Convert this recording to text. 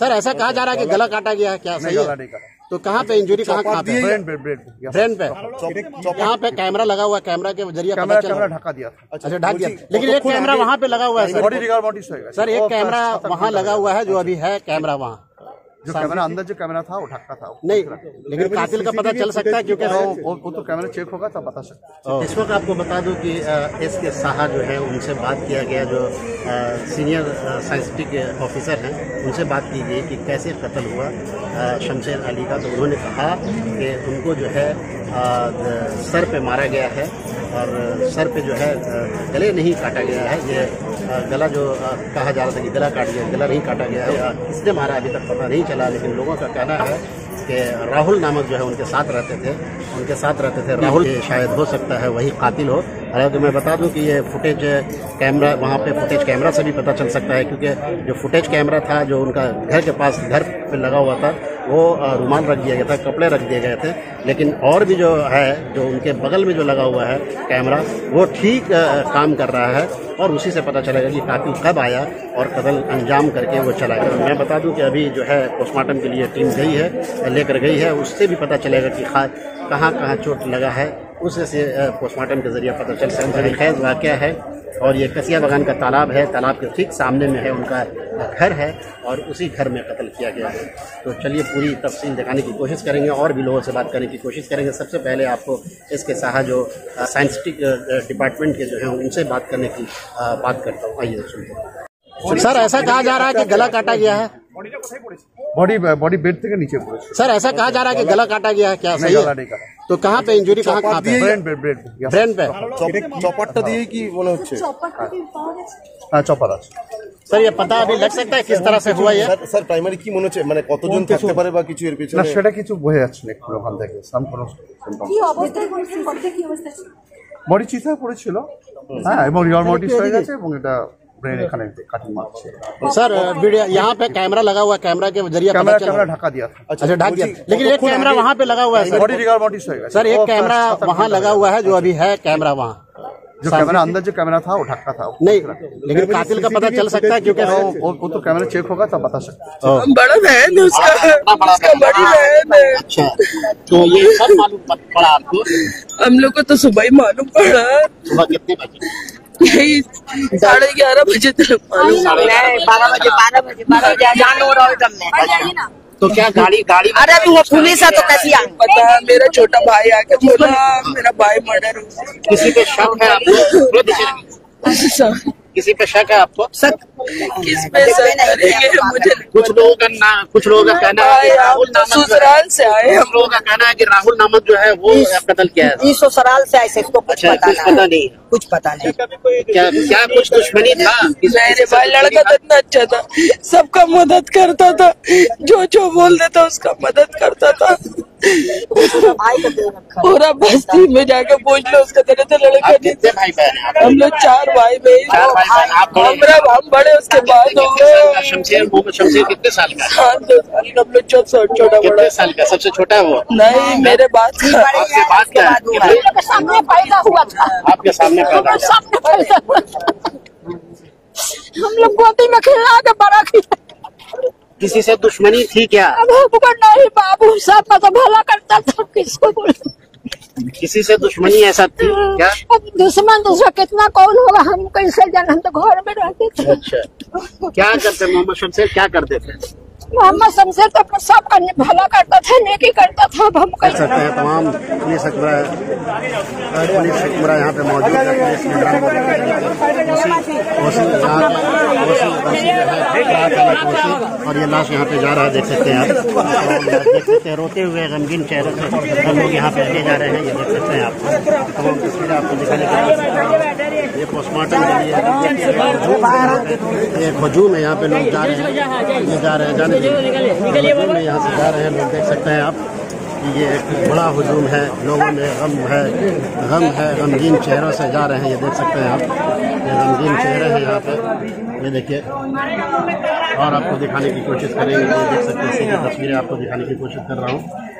Sir ऐसा कहा जा रहा है कि गला काटा गया है? क्या सही है? तो कहाँ पे इंजुरी कहाँ कहाँ पे? ब्रेन पे? ब्रेन पे यहाँ पे कैमरा लगा हुआ है कैमरा के ज़रिए पता चल। ढका दिया अच्छा ढक दिया। लेकिन एक कैमरा वहाँ पे लगा हुआ है सर। एक कैमरा वहाँ लगा हुआ है जो अभी है कैमरा वहाँ। जो कैमरा अंदर जो कैमरा था वो ढका था नहीं लेकिन कातिल का पता चल सकता है क्योंकि वो वो तो कैमरा चेक होगा तब बता सकते हैं। इस वक्त आपको बता दूँ कि एस के साहा जो है उनसे बात किया गया जो सीनियर साइंटिफिक ऑफिसर हैं उनसे बात की गई कि कैसे कत्ल हुआ शमशेर अली का। तो उन्होंने कहा कि उनको जो है सर पे मारा गया है और सर पे जो है गले नहीं काटा गया है ये गला जो कहा जा रहा था कि गला काट गया गला नहीं काटा गया है। अ, किसने मारा अभी तक पता नहीं चला लेकिन लोगों का कहना है कि राहुल नामक जो है उनके साथ रहते थे उनके साथ रहते थे। राहुल शायद हो सकता है वही कातिल हो। हालाँकि मैं बता दूँ कि ये फुटेज कैमरा वहाँ पे फुटेज कैमरा से भी पता चल सकता है क्योंकि जो फुटेज कैमरा था जो उनका घर के पास घर पे लगा हुआ था वो रुमाल रख दिया गया था, कपड़े रख दिए गए थे। लेकिन और भी जो है, जो उनके बगल में जो लगा हुआ है कैमरा, वो ठीक काम कर रहा है और उसी से पता चलेगा कि कातिल कब आया और कदल अंजाम करके वो चला गया। मैं बता दूँ कि अभी जो है पोस्टमार्टम के लिए टीम गई है, लेकर गई है। उससे भी पता चलेगा कि खा कहाँ कहाँ चोट लगा है उससे पोस्टमार्टम के ज़रिए पता चल सकता है वाक़ है और ये कसिया बगान का तालाब है तालाब के ठीक सामने में है उनका घर है और उसी घर में कत्ल किया गया है तो चलिए पूरी तफसील दिखाने की कोशिश करेंगे और भी लोगों से बात करने की कोशिश करेंगे सबसे पहले आपको इसके साहा जो साइंसिटिक डिपार्टमेंट के जो हैं उनसे बात करने की बात करता हूँ आइए सुनिए सर ऐसा कहा जा रहा है कि गला काटा गया है बॉडी बॉडी बेड के नीचे सर ऐसा कहा जा रहा है कि गला काटा गया है क्या सही नहीं काटा तो कहाँ पे इंजरी कहाँ कहाँ पे ब्रेन पे ब्रेन पे ब्रेन पे চপারটা দিয়েই কি মনে হচ্ছে হ্যাঁ চপার আছে सर ये पता अभी लग सकता है किस तरह से हुआ ये স্যার স্যার প্রাইমারি কি মনে হচ্ছে মানে কতজন থাকতে পারে বা কিছু এর না পেছনে সেটা কিছু বোঝা যাচ্ছে না একটু ওখান থেকে সাম কোনো কি অবস্থায় করেছেন কতটা কি অবস্থা ছিল বডি চিথায় পড়েছিল হ্যাঁ এবং রিওর মডিস হয়ে গেছে এবং এটা प्रेरणा कटिंग सर वीडियो यहाँ पे कैमरा लगा हुआ कैमरा के ज़रिए कैमरा कैमरा ढका दिया था। अच्छा ढक दिया। लेकिन एक कैमरा वहाँ पे लगा हुआ है सर। सर एक कैमरा वहाँ लगा हुआ है जो अभी है कैमरा वहाँ। जो कैमरा अंदर जो कैमरा था वो ढका था। नहीं लेकिन कातिल का पता चल सकता है क्योंकि वो, वो तो कैमरा चेक होगा तब बता सकते बड़ा बहन उसका। उसका बड़ी बहन अच्छा। तो ये सब मालूम पड़ा आपको? हम लोग को तो सुबह ही मालूम पड़ा। सुबह कितने बजे? यही साढ़े ग्यारह बजे तक मालूम बारह बजे बारह बजे बारह बजे जान हो रहा है कम में। तो क्या गाड़ी गाड़ी अरे तू पुलिस है तो कैसी आ? पता है मेरा छोटा भाई आके बोला मेरा भाई मर्डर हो किसी पे शक है आपको? किसी पे शक है आपको? शक किस पे सर? करेंगे मुझे कुछ लोगों का ना कुछ लोगों का कहना है कि राहुल तो नामक ससुराल से आए हम लोगों का कहना है कि राहुल नामक जो है वो कत्ल किया है। इस ससुराल से ऐसे इसको कुछ अच्छा पता कुछ पता नहीं। कुछ पता नहीं। क्या क्या कुछ दुश्मनी था? मेरे भाई लड़का तो इतना अच्छा था। सबका मदद करता था। जो जो बोल देता उसका मदद करता था। पूरा बस्ती में जाके पूछ लो उसका तेरे तो लड़का भाई बहन हम लोग चार भाई बहन हम बड़े उसके बाद हो शमशेर कितने साल का? है? हाँ, दो साल का हम लोग छोटा बड़ा। कितने साल का? सबसे छोटा है वो? नहीं मेरे आपसे बात क्या सामने पैदा हुआ था। आपके सामने पैदा हम लोग गोदी में खिला के बड़ा किया किसी से दुश्मनी थी क्या बाबू नहीं बाबू सबका तो भला करता था किसको किसी से दुश्मनी ऐसा थी क्या अब दुश्मन दूसरा कितना कौन होगा हम कैसे जान हम तो घर में रहते थे अच्छा क्या करते मोहम्मद शमशेर क्या करते थे मोहम्मद शमशेर तो अपना सब करने भला करता था नेकी करता था अब हम कह कैसे सकते हैं तमाम पुलिस अकबरा पुलिस अकबरा यहाँ पे मौजूद है पुलिस और ये लाश यहाँ पे जा रहा है, देख सकते हैं आप। देख सकते हैं, रोते हुए गमगीन चेहरे से लोग यहाँ पे ले जा रहे हैं, ये देख सकते हैं आप। तमाम तस्वीरें आपको दिखाने की ये पोस्टमार्टम के एक हजूम है। यहाँ पे लोग जा रहे हैं, ये जा रहे हैं, जाने में यहाँ से जा रहे हैं, लोग देख सकते हैं आप। कि ये बड़ा हजूम है, लोगों में गम है गम है, गमगीन चेहरों से जा रहे हैं, ये देख सकते हैं आप। ये गमगीन चेहरे हैं यहाँ पे। ये देखिए, और आपको दिखाने की कोशिश करेंगे, ये देख सकते हैं तस्वीरें आपको दिखाने की कोशिश कर रहा हूँ।